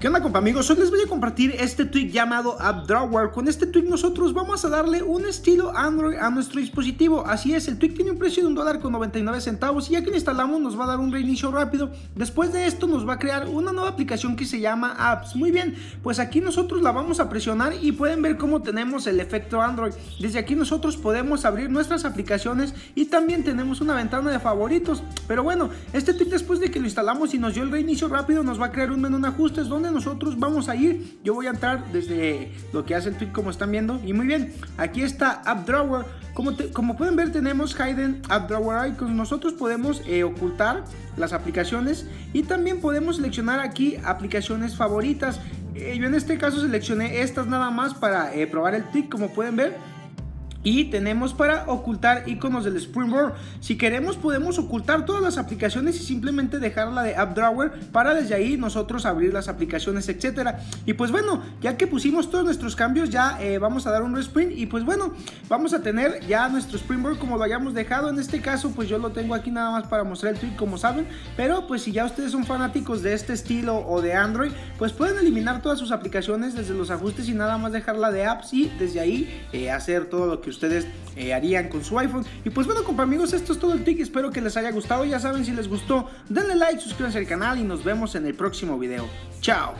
¿Qué onda compa amigos? Hoy les voy a compartir este tweak llamado AppDrawer. Con este tweak nosotros vamos a darle un estilo Android a nuestro dispositivo. Así es, el tweak tiene un precio de un dólar con 99 centavos y ya que lo instalamos nos va a dar un reinicio rápido. Después de esto nos va a crear una nueva aplicación que se llama Apps. Muy bien, pues aquí nosotros la vamos a presionar y pueden ver cómo tenemos el efecto Android. Desde aquí nosotros podemos abrir nuestras aplicaciones y también tenemos una ventana de favoritos. Pero bueno, este tweak después de que lo instalamos y nos dio el reinicio rápido nos va a crear un menú de ajustes donde nosotros vamos a ir. Yo voy a entrar desde lo que hace el tweet como están viendo. Y muy bien, aquí está App Drawer. Como, como pueden ver tenemos Hidden App Drawer Icons. Nosotros podemos eh, ocultar las aplicaciones y también podemos seleccionar aquí aplicaciones favoritas. Eh, yo en este caso seleccioné estas nada más para eh, probar el tweet como pueden ver y tenemos para ocultar iconos del Springboard. Si queremos podemos ocultar todas las aplicaciones y simplemente dejarla de App Drawer para desde ahí nosotros abrir las aplicaciones, etcétera. Y pues bueno, ya que pusimos todos nuestros cambios, ya eh, vamos a dar un resprint y pues bueno, vamos a tener ya nuestro Springboard como lo hayamos dejado. En este caso, pues yo lo tengo aquí nada más para mostrar el tweet, como saben. Pero pues si ya ustedes son fanáticos de este estilo o de Android, pues pueden eliminar todas sus aplicaciones desde los ajustes y nada más dejarla de apps y desde ahí eh, hacer todo lo ustedes eh, harían con su iPhone. Y pues bueno, compa amigos, esto es todo el tick. Espero que les haya gustado. Ya saben, si les gustó, denle like, suscríbanse al canal y nos vemos en el próximo video. Chao.